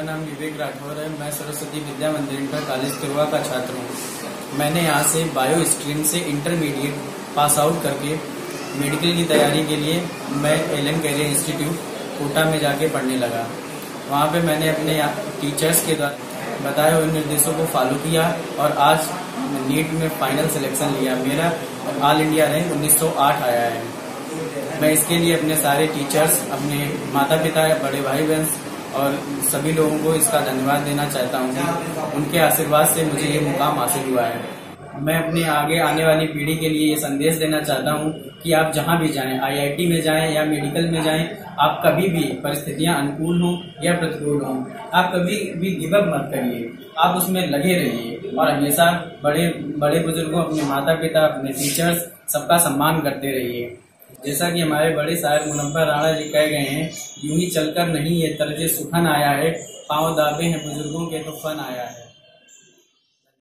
मेरा नाम विवेक राठौर है। मैं सरस्वती विद्या मंदिर इंटर कॉलेज तिरुआ का छात्र हूँ। मैंने यहाँ से बायो स्ट्रीम से इंटरमीडिएट पास आउट करके मेडिकल की तैयारी के लिए मैं L N career institute Kota में जाके पढ़ने लगा। वहाँ पे मैंने अपने टीचर्स के बताए हुए निर्देशों को फॉलो किया और आज नीट में फाइनल सिलेक्शन लिया। मेरा ऑल इंडिया रैंक 1908 आया है। मैं इसके लिए अपने सारे टीचर्स अपने माता पिता बड़े भाई बहन और सभी लोगों को इसका धन्यवाद देना चाहता हूँ उनके आशीर्वाद से मुझे ये मुकाम हासिल हुआ है। मैं अपने आगे, आने वाली पीढ़ी के लिए ये संदेश देना चाहता हूँ कि आप जहाँ भी जाएँ आईआईटी में जाएँ या मेडिकल में जाएँ, आप कभी भी परिस्थितियाँ अनुकूल हों या प्रतिकूल हों, आप कभी भी गिवअप मत करिए। आप उसमें लगे रहिए और हमेशा बड़े बड़े बुज़ुर्गों, अपने माता पिता अपने टीचर्स सबका सम्मान करते रहिए। जैसा कि हमारे बड़े शायर मुनब्बर राणा जी कह गए हैं, यूँ ही चलकर नहीं ये तर्ज सुखन आया है, पाँव दाबे हैं बुज़ुर्गों के तो फन आया है।